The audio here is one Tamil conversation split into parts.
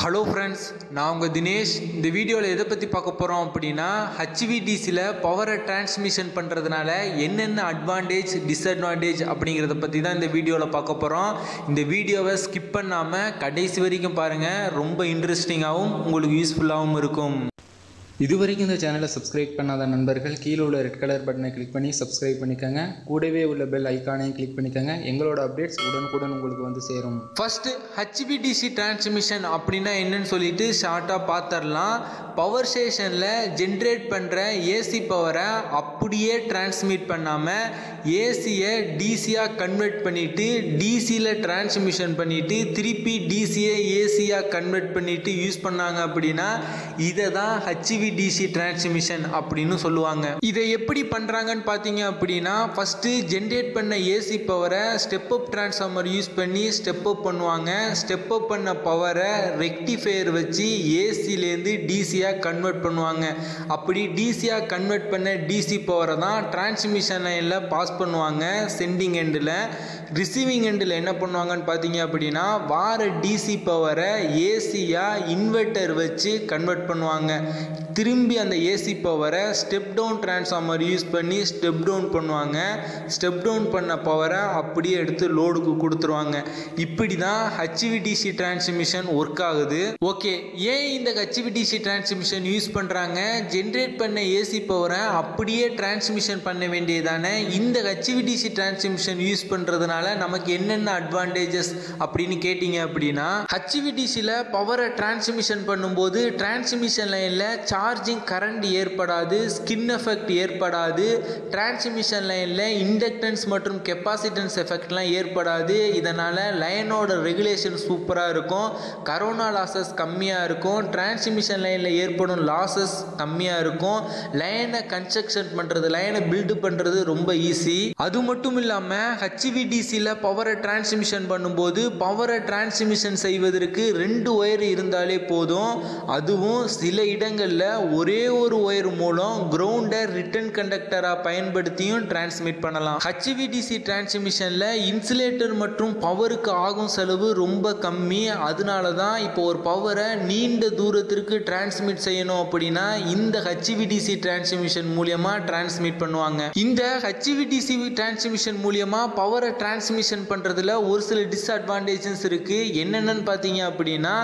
ஹலோ ஃப்ரெண்ட்ஸ் நான் உங்கள் தினேஷ். இந்த வீடியோவில் எதை பற்றி பார்க்க போகிறோம் அப்படின்னா ஹச்விடிசியில் பவரை டிரான்ஸ்மிஷன் பண்ணுறதுனால என்னென்ன அட்வான்டேஜ் டிஸ்அட்வான்டேஜ் அப்படிங்கிறத பற்றி தான் இந்த வீடியோவில் பார்க்க போகிறோம் இந்த வீடியோவை ஸ்கிப் பண்ணாமல் கடைசி வரைக்கும் பாருங்கள் ரொம்ப இன்ட்ரெஸ்டிங்காகவும் உங்களுக்கு யூஸ்ஃபுல்லாகவும் இருக்கும். இது வரைக்கும் இந்த சேனலை சப்ஸ்கிரைப் பண்ணாத நண்பர்கள் கீழே உள்ள ரெட் கலர் பட்டனை கிளிக் பண்ணி சப்ஸ்கிரைப் பண்ணிக்கோங்க. கூடவே உள்ள பெல் ஐக்கானையும் கிளிக் பண்ணிக்கோங்க. எங்களோட அப்டேட்ஸ் உடனுக்குடன் உங்களுக்கு வந்து சேரும். ஃபர்ஸ்ட் ஹச்பிடிசி டிரான்ஸ்மிஷன் அப்படின்னா என்னன்னு சொல்லிட்டு ஷார்ட்டாக பார்த்துடலாம் பவர் ஸ்டேஷனில் ஜென்ரேட் பண்ணுற ஏசி பவரை அப்படியே டிரான்ஸ்மிட் பண்ணாமல் ஏசியை டிசியாக கன்வெர்ட் பண்ணிவிட்டு டிசியில் டிரான்ஸ்மிஷன் பண்ணிவிட்டு திருப்பி டிசியை ஏசியாக கன்வெர்ட் பண்ணிவிட்டு யூஸ் பண்ணாங்க அப்படின்னா இதை தான் டிசி டிரான்ஸ்மிஷன் அப்படின்னு சொல்லுவாங்க. இதை எப்படி பண்ணுறாங்கன்னு பார்த்தீங்க அப்படின்னா ஃபஸ்ட்டு ஜென்ரேட் பண்ண ஏசி பவரை ஸ்டெப் அப் டிரான்ஸ்ஃபார்மர் யூஸ் பண்ணி ஸ்டெப் அப் பண்ணுவாங்க. ஸ்டெப் அப் பண்ண பவரை ரெக்டிஃபையர் வச்சு ஏசிலேருந்து டிசியாக கன்வெர்ட் பண்ணுவாங்க. அப்படி டிசியாக கன்வெர்ட் பண்ண டிசி பவரை தான் டிரான்ஸ்மிஷன் லைனில் பாஸ் பண்ணுவாங்க. சென்டிங் எண்டில் ரிசீவிங் எண்டில் என்ன பண்ணுவாங்கன்னு பார்த்தீங்க அப்படின்னா வார டிசி பவரை ஏசியாக இன்வெர்ட்டர் வச்சு கன்வெர்ட் பண்ணுவாங்க. திரும்பி அந்த ஏசி பவரை ஸ்டெப் டவுன் டிரான்ஸ்ஃபார்மர் யூஸ் பண்ணி ஸ்டெப் டவுன் பண்ணுவாங்க. ஸ்டெப் டவுன் பண்ண பவரை அப்படியே எடுத்து லோடுக்கு கொடுத்துருவாங்க. இப்படி தான் ஹச்விடிசி டிரான்ஸ்மிஷன் ஒர்க் ஆகுது. ஓகே ஏன் இந்த ஹச்விடிசி டிரான்ஸ்மிஷன் யூஸ் பண்ணுறாங்க ஜென்ரேட் பண்ண ஏசி பவரை அப்படியே டிரான்ஸ்மிஷன் பண்ண வேண்டியதானே? இந்த ஹச்விடிசி டிரான்ஸ்மிஷன் யூஸ் பண்ணுறதுனால நமக்கு என்னென்ன அட்வான்டேஜஸ் அப்படின்னு கேட்டிங்க அப்படின்னா ஹச்விடிசியில் பவரை டிரான்ஸ்மிஷன் பண்ணும்போது டிரான்ஸ்மிஷன் லைனில் சார்ஜிங் கரண்ட் ஏற்படாது ஸ்கின் எஃபெக்ட் ஏற்படாது டிரான்ஸ்மிஷன் லைனில் இண்டக்டன்ஸ் மற்றும் கெப்பாசிட்டன்ஸ் எஃபெக்ட்லாம் ஏற்படாது. இதனால் லைனோட ரெகுலேஷன் சூப்பராக இருக்கும். கரோனா லாசஸ் கம்மியாக இருக்கும். டிரான்ஸ்மிஷன் லைனில் ஏற்படும் லாசஸ் கம்மியாக இருக்கும். லைனை கன்ஸ்ட்ரக்ஷன் பண்ணுறது லைனை பில்டு பண்ணுறது ரொம்ப ஈஸி அது மட்டும் இல்லாமல் ஹச்விடிசியில் பவரை டிரான்ஸ்மிஷன் பண்ணும்போது பவரை டிரான்ஸ்மிஷன் செய்வதற்கு ரெண்டு ஒயர் இருந்தாலே போதும். அதுவும் சில இடங்களில் ஒரே ஒரு ஒயர் மூலம் கிரவுண்டை ரிட்டர்ன் கண்டக்டராக பயன்படுத்தியும் டிரான்ஸ்மிட் பண்ணலாம். ஹச்விடிசி டிரான்ஸ்மிஷனில் இன்சுலேட்டர் மற்றும் பவருக்கு ஆகும் செலவு ரொம்ப கம்மி. அதனால தான் இப்போ ஒரு பவரை நீண்ட தூரத்திற்கு டிரான்ஸ்மிட் செய்யணும் அப்படின்னா இந்த ஹச்விடிசி டிரான்ஸ்மிஷன் மூலியமா டிரான்ஸ்மிட் பண்ணுவாங்க. இந்த ஹச்விடிசி டிரான்ஸ்மிஷன் மூலியமா பவரை டிரான்ஸ்மிஷன் பண்றதுல ஒரு சில டிஸ்அட்வான்டேஜஸ் இருக்கு. என்னென்னு பார்த்தீங்க அப்படின்னா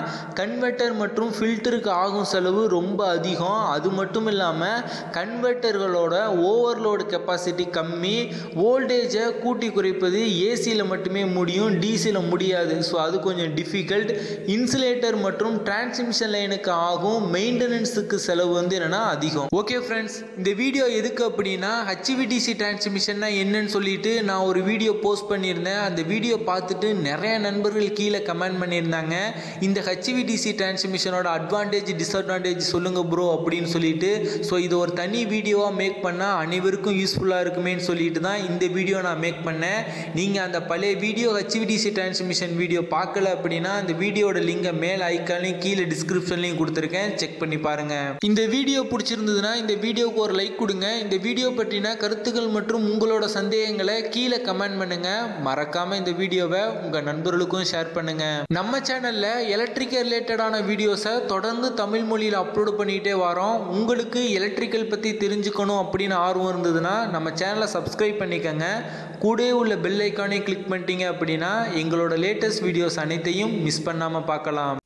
கன்வெர்ட்டர் மற்றும் ஃபில்டருக்கு ஆகும் செலவு ரொம்ப அதிகம். அது மட்டும் இல்லாமல் கன்வெர்ட்டர்களோட ஓவர்லோடு கெப்பாசிட்டி கம்மி வோல்டேஜை கூட்டி குறைப்பது ஏசியில் மட்டுமே முடியும் டிசியில் முடியாது. ஸோ அது கொஞ்சம் டிஃபிகல்ட் இன்சுலேட்டர் மற்றும் டிரான்ஸ்மிஷன் லைனுக்கு ஆகும். மெயின்டெனன்ஸுக்கு செலவு வந்து என்னென்னா அதிகம். ஓகே ஃப்ரெண்ட்ஸ் இந்த வீடியோ எதுக்கு அப்படின்னா ஹச்விடிசி டிரான்ஸ்மிஷன்னா என்னன்னு சொல்லிட்டு நான் ஒரு வீடியோ போஸ்ட் பண்ணியிருந்தேன். அந்த வீடியோ பார்த்துட்டு நிறைய நண்பர்கள் கீழே கமெண்ட் பண்ணியிருந்தாங்க. இந்த ஹச்விடிசி டிரான்ஸ்மிஷனோட அட்வான்டேஜ் டிஸ்அட்வான்டேஜ் சொல்லுங்கள் ப்ரோ அப்படின்னு சொல்லிட்டு ஸோ இது ஒரு தனி வீடியோவாக மேக் பண்ணால் அனைவருக்கும் யூஸ்ஃபுல்லாக இருக்குமேன்னு சொல்லிட்டு தான் இந்த வீடியோ நான் மேக் பண்ணேன். நீங்கள் அந்த பழைய வீடியோ ஹெச்விடிசி டிரான்ஸ்மிஷன் வீடியோ பார்க்கல அப்படின்னா அந்த வீடியோட லிங்கை மேல் ஐக்கான்லையும் கீழே டிஸ்கிரிப்ஷன்லையும் கொடுத்துருக்கேன். செக் பண்ணி பாருங்கள் இந்த வீடியோ பிடிச்சிருந்ததுன்னா இந்த வீடியோவுக்கு ஒரு லைக் கொடுங்க. இந்த வீடியோ பற்றின கருத்துக்கள் மற்றும் உங்களோட சந்தேகங்களை கீழே கமெண்ட் பண்ணுங்கள் மறக்காமல் இந்த வீடியோவை உங்கள் நண்பர்களுக்கும் ஷேர் பண்ணுங்கள் நம்ம சேனலில் எலக்ட்ரிக்கல் ரிலேட்டடான வீடியோஸை தொடர்ந்து தமிழ் மொழியில் அப்லோடு பண்ணிகிட்டே வாரம் உங்களுக்கு எலக்ட்ரிக்கல் பற்றி தெரிஞ்சுக்கணும் அப்படின்னு ஆர்வம் இருந்ததுன்னா நம்ம சேனலை சப்ஸ்கிரைப் பண்ணிக்கோங்க. கூட உள்ள பெல் ஐக்கானே கிளிக் பண்ணிட்டீங்க அப்படின்னா எங்களோட லேட்டஸ்ட் வீடியோஸ் அனைத்தையும் மிஸ் பண்ணாமல் பார்க்கலாம்.